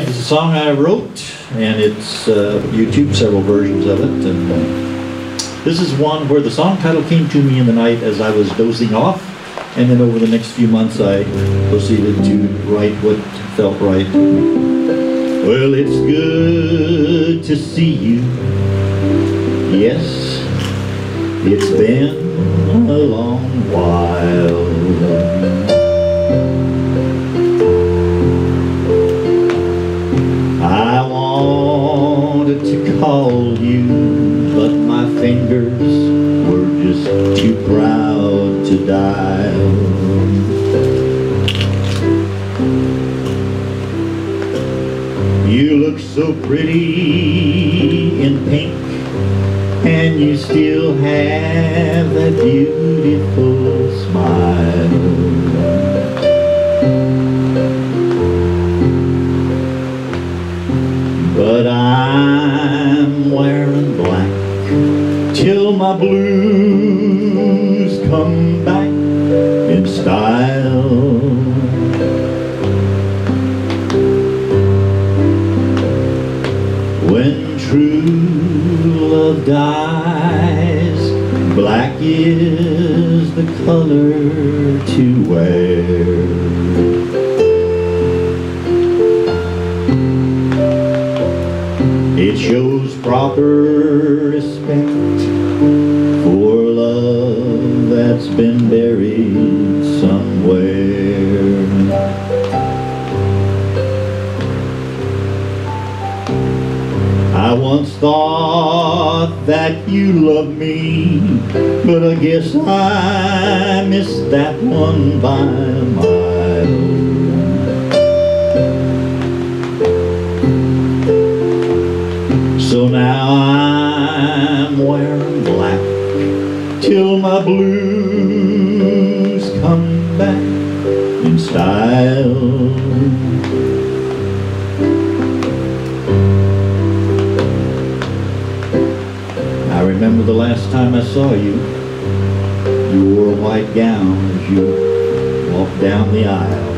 It's a song I wrote, and it's uh, YouTube, several versions of it. And uh, this is one where the song title came to me in the night as I was dozing off, and then over the next few months I proceeded to write what felt right. Well, it's good to see you. Yes, it's been a long too proud to die. You look so pretty in pink, and you still have that beautiful smile. But I'm wearing black till my blues come back in style. When true love dies, black is the color to wear. It shows proper respect been buried somewhere. I once thought that you loved me, but I guess I missed that one by a mile. So now I'm wearing black till my blues come back in style. I remember the last time I saw you. You wore a white gown as you walked down the aisle.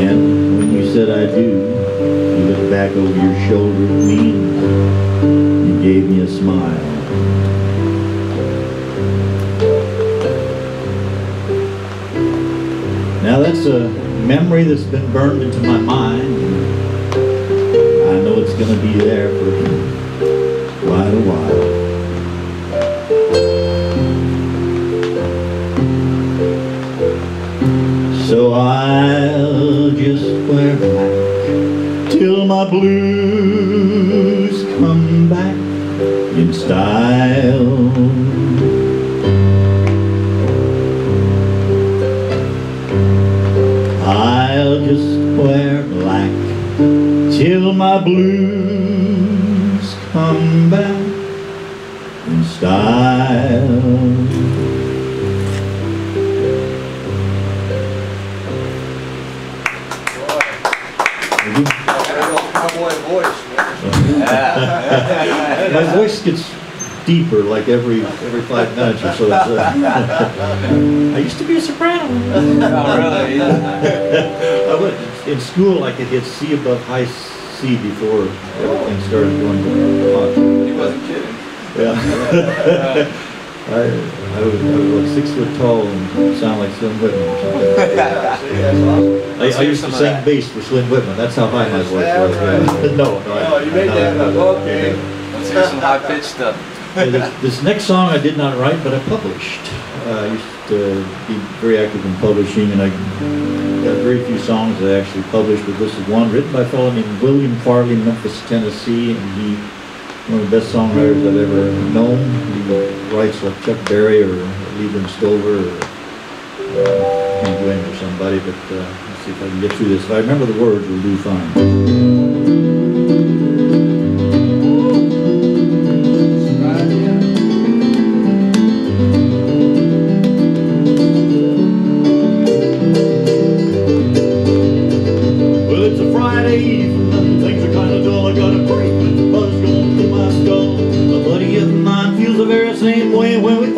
And when you said I do, back over your shoulder at me you gave me a smile. Now that's a memory that's been burned into my mind. I know it's going to be there for quite a while. So I'll just wear till my blues come back in style. I'll just wear black till my blues come back in style. Voice. My voice gets deeper like every every five minutes or so. It's, uh, I used to be a soprano. Oh, really? I went, in school, I could hit C above high C before everything started going hot. He wasn't kidding. Yeah. I, I was, I was like six foot tall and sound like Slim Whitman or something. See, that's awesome. I, I used to sing bass for Slim Whitman. That's how high my voice was. right? Yeah. No, no. I- Oh, you made that up, no. okay. Let's hear some high pitched stuff. This, this next song I did not write, but I published. Uh, I used to be very active in publishing, and I got very few songs that I actually published, but this is one written by a fellow named William Farley, Memphis, Tennessee, and he, one of the best songwriters I've ever known. He writes like Chuck Berry or Leiber Stoller or uh, Hank or somebody, but uh, let's see if I can get through this. If I remember the words, we'll do fine. Friday evening,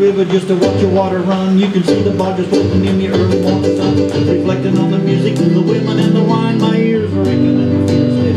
river just to watch your water run. You can see the barges floating in the early morning sun, reflecting on the music and the women and the wine. My ears are ringing. and the fears